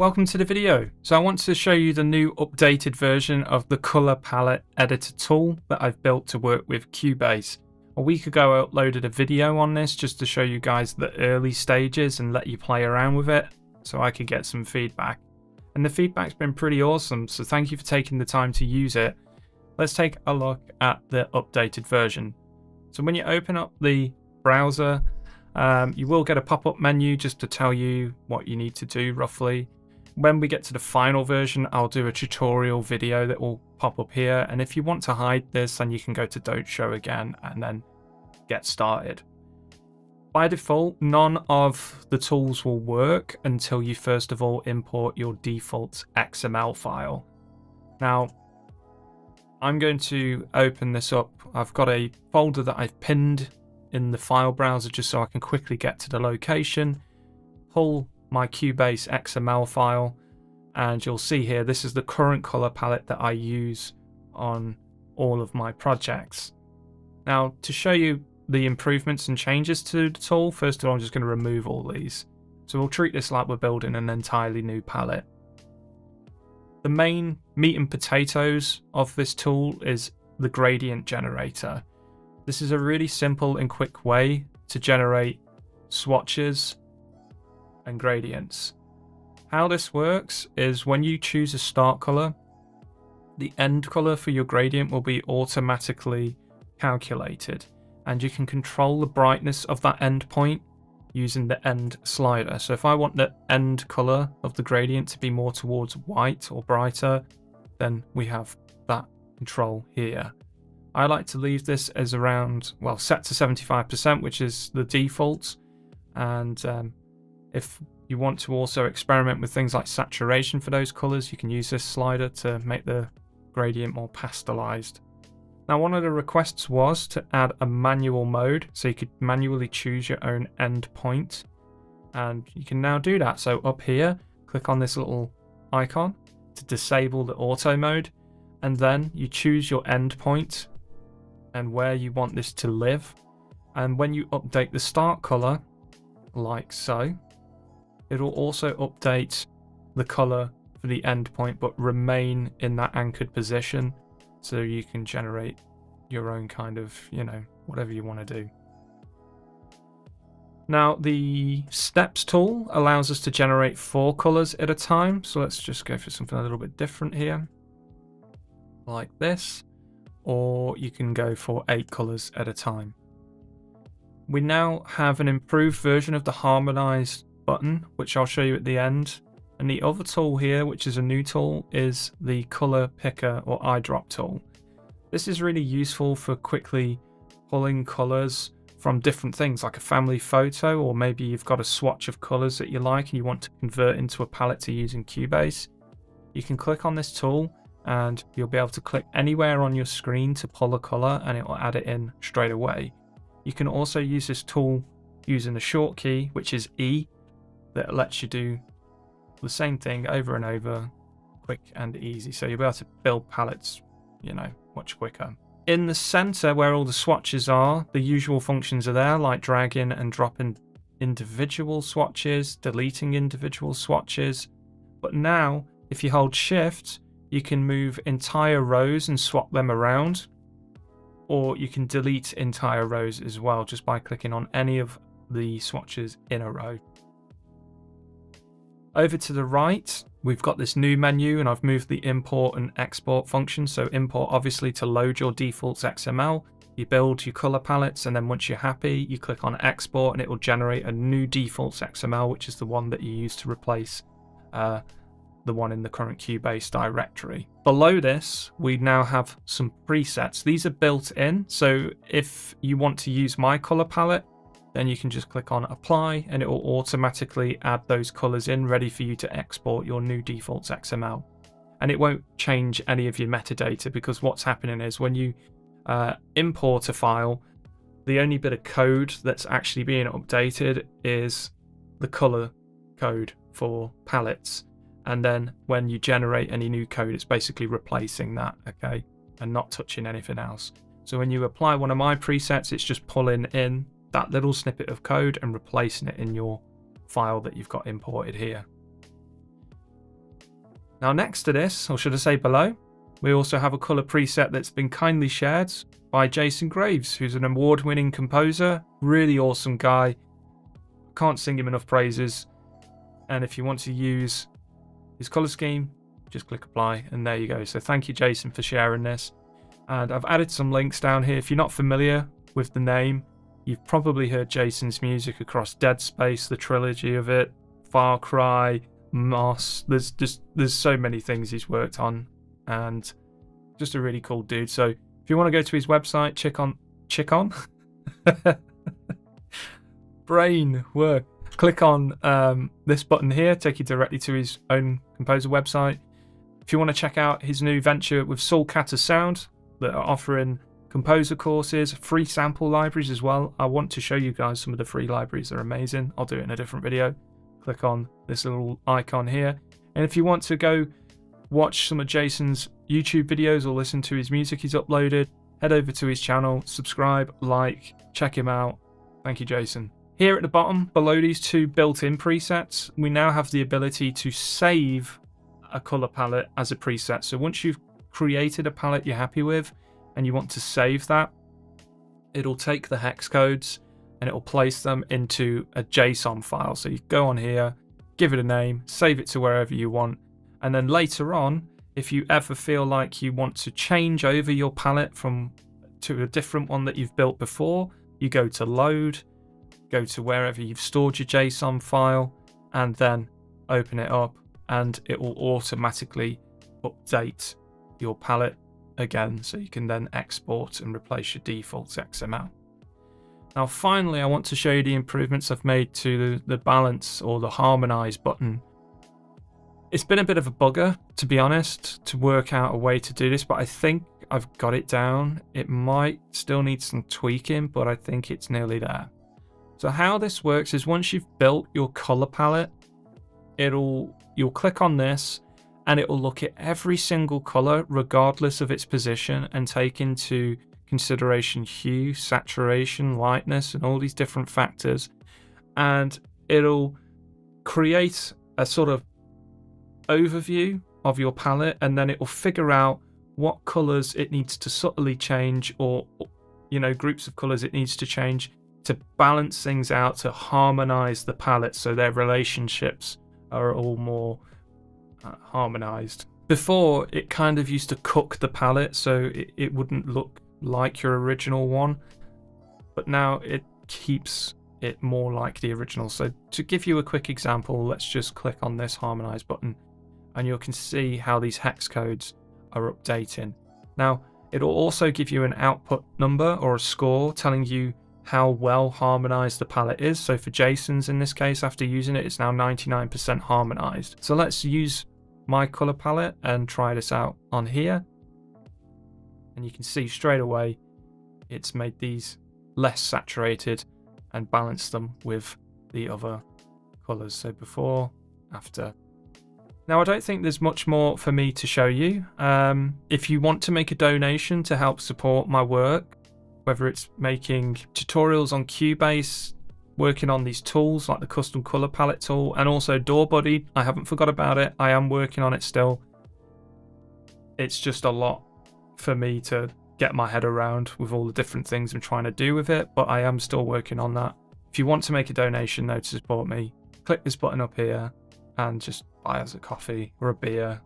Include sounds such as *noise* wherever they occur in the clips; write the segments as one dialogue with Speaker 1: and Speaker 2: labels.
Speaker 1: welcome to the video. So I want to show you the new updated version of the color palette editor tool that I've built to work with Cubase. A week ago I uploaded a video on this just to show you guys the early stages and let you play around with it so I could get some feedback. And the feedback's been pretty awesome, so thank you for taking the time to use it. Let's take a look at the updated version. So when you open up the browser, um, you will get a pop-up menu just to tell you what you need to do roughly when we get to the final version, I'll do a tutorial video that will pop up here. And if you want to hide this, then you can go to don't show again and then get started. By default, none of the tools will work until you first of all import your default XML file. Now, I'm going to open this up. I've got a folder that I've pinned in the file browser just so I can quickly get to the location, pull my Cubase XML file and you'll see here this is the current color palette that I use on all of my projects. Now to show you the improvements and changes to the tool, first of all I'm just going to remove all these. So we'll treat this like we're building an entirely new palette. The main meat and potatoes of this tool is the gradient generator. This is a really simple and quick way to generate swatches and gradients. How this works is when you choose a start color, the end color for your gradient will be automatically calculated and you can control the brightness of that end point using the end slider. So if I want the end color of the gradient to be more towards white or brighter, then we have that control here. I like to leave this as around, well, set to 75%, which is the default. And um, if you want to also experiment with things like saturation for those colors, you can use this slider to make the gradient more pastelized. Now one of the requests was to add a manual mode, so you could manually choose your own endpoint. And you can now do that. So up here, click on this little icon to disable the auto mode. And then you choose your end point and where you want this to live. And when you update the start color, like so, It'll also update the color for the endpoint, but remain in that anchored position so you can generate your own kind of, you know, whatever you want to do. Now, the steps tool allows us to generate four colors at a time. So let's just go for something a little bit different here, like this, or you can go for eight colors at a time. We now have an improved version of the harmonized button, hmm? which I'll show you at the end. And the other tool here, which is a new tool, is the color picker or eyedrop tool. This is really useful for quickly pulling colors from different things like a family photo or maybe you've got a swatch of colors that you like and you want to convert into a palette to use in Cubase. You can click on this tool and you'll be able to click anywhere on your screen to pull a color and it will add it in straight away. You can also use this tool using the short key, which is E, that lets you do the same thing over and over, quick and easy. So you'll be able to build palettes, you know, much quicker. In the center where all the swatches are, the usual functions are there, like dragging and dropping individual swatches, deleting individual swatches. But now, if you hold shift, you can move entire rows and swap them around. Or you can delete entire rows as well, just by clicking on any of the swatches in a row. Over to the right, we've got this new menu and I've moved the import and export function. So import obviously to load your defaults XML, you build your color palettes and then once you're happy, you click on export and it will generate a new defaults XML, which is the one that you use to replace uh, the one in the current Cubase directory. Below this, we now have some presets. These are built in, so if you want to use my color palette, then you can just click on apply and it will automatically add those colors in ready for you to export your new defaults XML. And it won't change any of your metadata because what's happening is when you uh, import a file, the only bit of code that's actually being updated is the color code for palettes. And then when you generate any new code, it's basically replacing that, okay, and not touching anything else. So when you apply one of my presets, it's just pulling in that little snippet of code and replacing it in your file that you've got imported here. Now next to this, or should I say below, we also have a colour preset that's been kindly shared by Jason Graves, who's an award-winning composer, really awesome guy. Can't sing him enough praises. And if you want to use his colour scheme, just click apply and there you go. So thank you Jason for sharing this. And I've added some links down here. If you're not familiar with the name, you've probably heard Jason's music across Dead Space, the trilogy of it, Far Cry, Moss. There's just there's so many things he's worked on and just a really cool dude. So if you want to go to his website, check on check on *laughs* brain work. Click on um, this button here, take you directly to his own composer website. If you want to check out his new venture with Sulcata Sound, that are offering composer courses, free sample libraries as well. I want to show you guys some of the free libraries. They're amazing. I'll do it in a different video. Click on this little icon here. And if you want to go watch some of Jason's YouTube videos or listen to his music he's uploaded, head over to his channel, subscribe, like, check him out. Thank you, Jason. Here at the bottom, below these two built-in presets, we now have the ability to save a color palette as a preset. So once you've created a palette you're happy with and you want to save that, it'll take the hex codes and it'll place them into a JSON file. So you go on here, give it a name, save it to wherever you want, and then later on, if you ever feel like you want to change over your palette from to a different one that you've built before, you go to load, go to wherever you've stored your JSON file, and then open it up, and it will automatically update your palette again so you can then export and replace your default XML. Now finally I want to show you the improvements I've made to the, the balance or the harmonize button. It's been a bit of a bugger to be honest to work out a way to do this but I think I've got it down. It might still need some tweaking but I think it's nearly there. So how this works is once you've built your color palette it'll you'll click on this and it will look at every single color regardless of its position and take into consideration hue, saturation, lightness, and all these different factors. And it'll create a sort of overview of your palette and then it will figure out what colors it needs to subtly change or you know groups of colors it needs to change to balance things out to harmonize the palette so their relationships are all more Uh, harmonized. Before, it kind of used to cook the palette so it, it wouldn't look like your original one, but now it keeps it more like the original. So to give you a quick example, let's just click on this harmonize button and you can see how these hex codes are updating. Now, it'll also give you an output number or a score telling you how well harmonized the palette is. So for Jason's in this case, after using it, it's now 99% harmonized. So let's use my color palette and try this out on here. And you can see straight away it's made these less saturated and balanced them with the other colors. So before, after. Now I don't think there's much more for me to show you. Um, if you want to make a donation to help support my work, whether it's making tutorials on Cubase, working on these tools like the custom color palette tool and also door body. I haven't forgot about it. I am working on it still. It's just a lot for me to get my head around with all the different things I'm trying to do with it, but I am still working on that. If you want to make a donation though to support me, click this button up here and just buy us a coffee or a beer,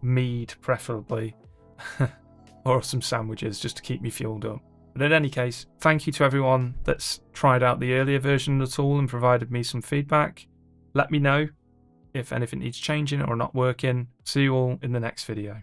Speaker 1: mead preferably, *laughs* or some sandwiches just to keep me fueled up. But in any case, thank you to everyone that's tried out the earlier version of the tool and provided me some feedback. Let me know if anything needs changing or not working. See you all in the next video.